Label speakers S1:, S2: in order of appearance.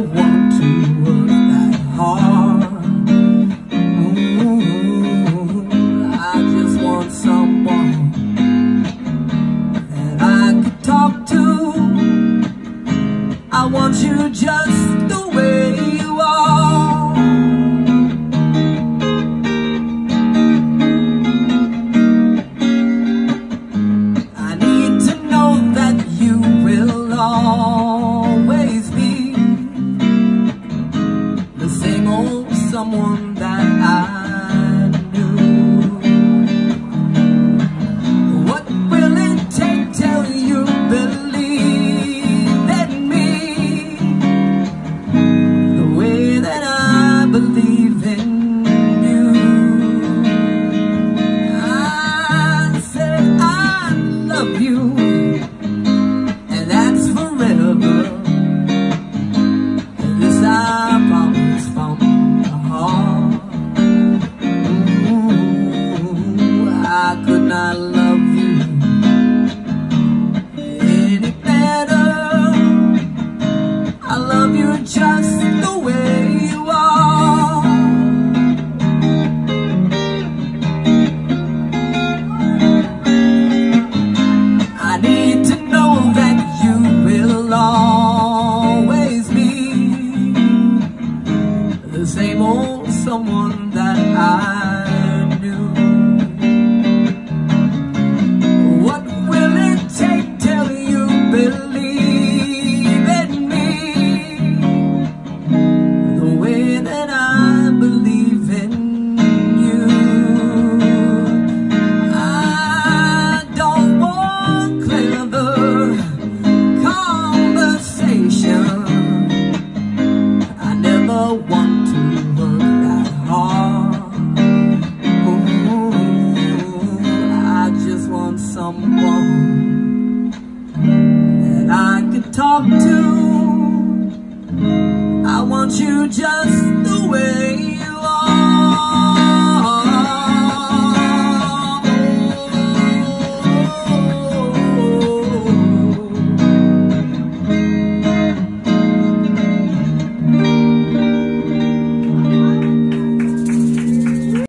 S1: one. someone that I just the way you are. I need to know that you will always be The same old someone that I come to. I want you just the way